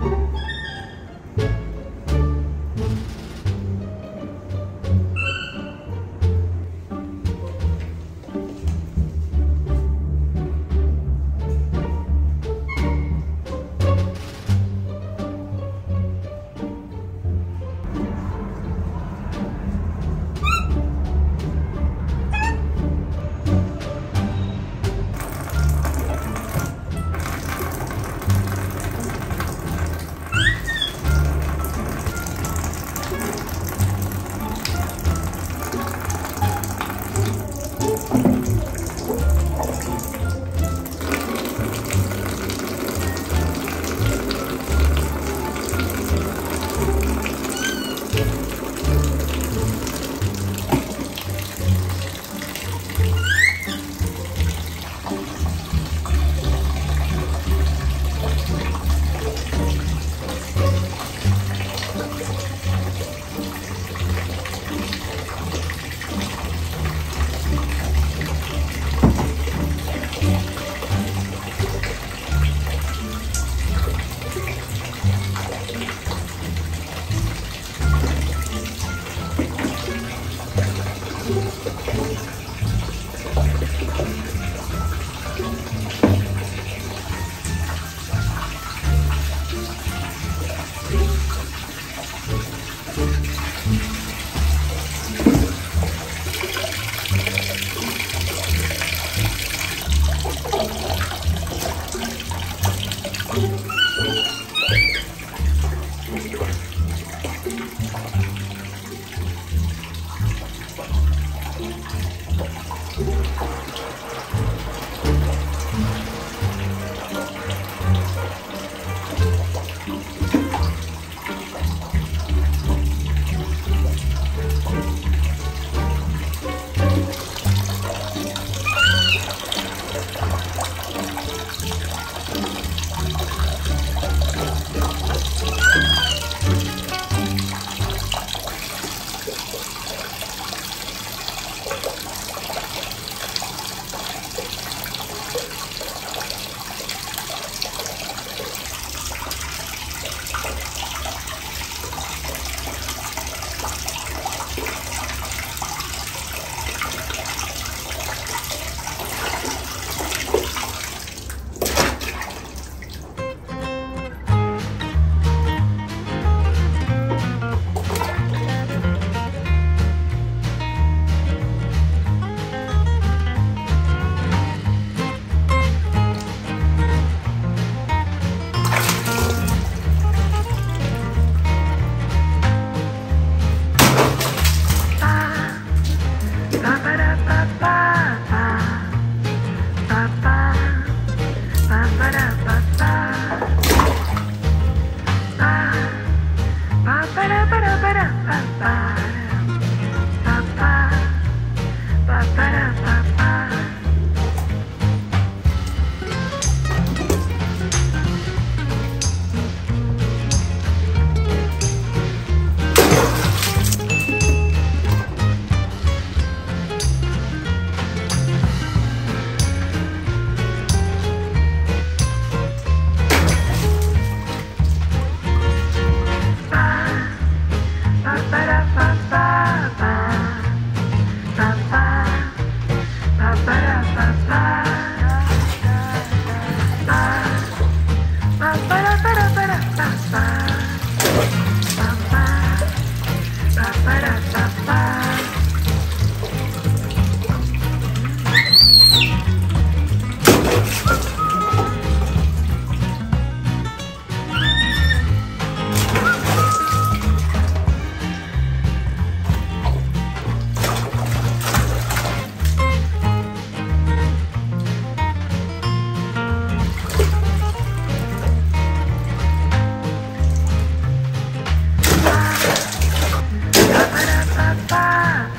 you. 爸